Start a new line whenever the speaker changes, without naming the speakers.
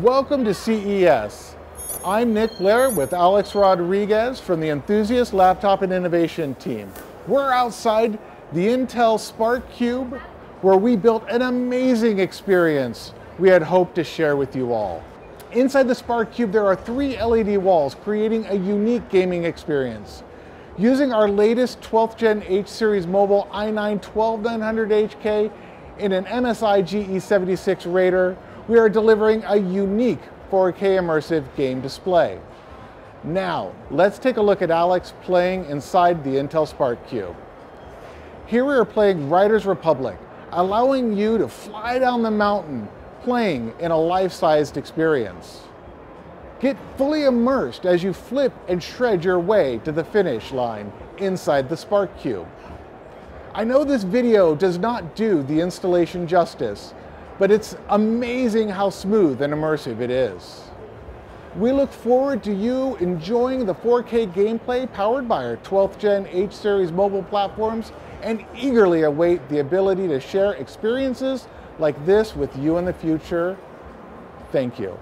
Welcome to CES. I'm Nick Blair with Alex Rodriguez from the Enthusiast Laptop and Innovation team. We're outside the Intel Spark Cube where we built an amazing experience we had hoped to share with you all. Inside the Spark Cube there are three LED walls creating a unique gaming experience. Using our latest 12th Gen H Series mobile i9 12900HK in an MSI GE76 Raider, we are delivering a unique 4K immersive game display. Now, let's take a look at Alex playing inside the Intel Spark Cube. Here we are playing Riders Republic, allowing you to fly down the mountain playing in a life-sized experience. Get fully immersed as you flip and shred your way to the finish line inside the Spark Cube. I know this video does not do the installation justice, but it's amazing how smooth and immersive it is. We look forward to you enjoying the 4K gameplay powered by our 12th Gen H Series mobile platforms and eagerly await the ability to share experiences like this with you in the future. Thank you.